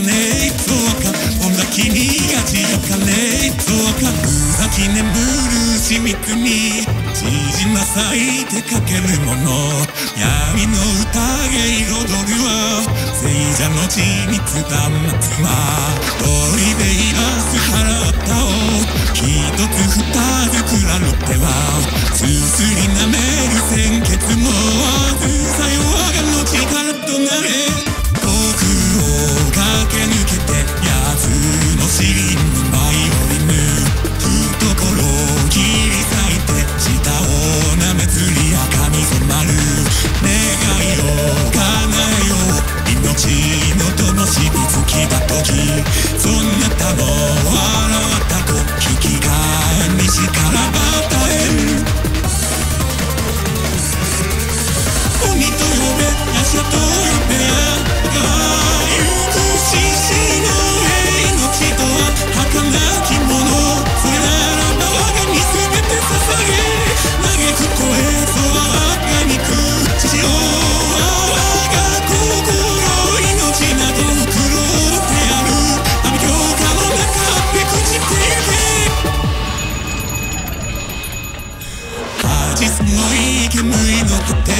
ねえとかほら君がかねえとか無飽き眠る秘密に縮まさいてかけるもの闇の宴彩るは聖者の血に伝わつま通りでいらす腹渡を一つ二つくらる手はすすりなめる鮮血も Oni to lubię, ja się to lubię Just のいい煙の果て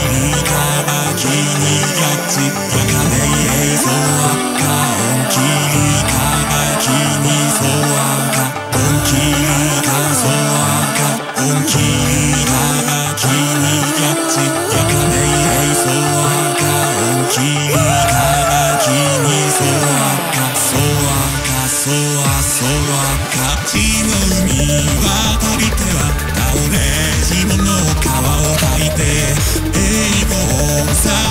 君の顔を抱いて英語を探